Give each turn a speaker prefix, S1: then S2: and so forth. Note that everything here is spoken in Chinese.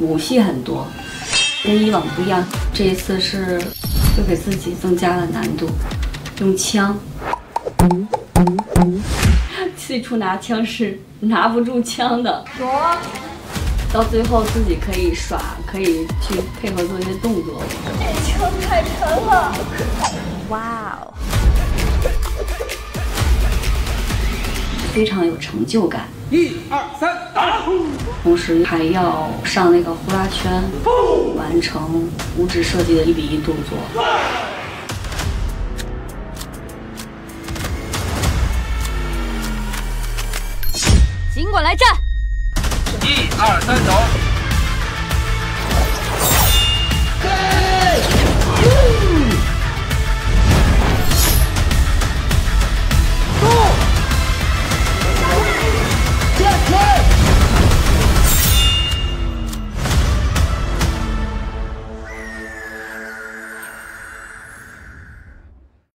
S1: 武戏很多，跟以往不一样。这一次是又给自己增加了难度，用枪。最初拿枪是拿不住枪的，到最后自己可以耍，可以去配合做一些动作。
S2: 这枪太沉了，
S1: 哇哦，非常有成就感。
S3: 一二三，打！
S1: 同时还要上那个呼啦圈，完成五指设计的一比一动作。
S2: 尽管来战！
S3: 一二三，走！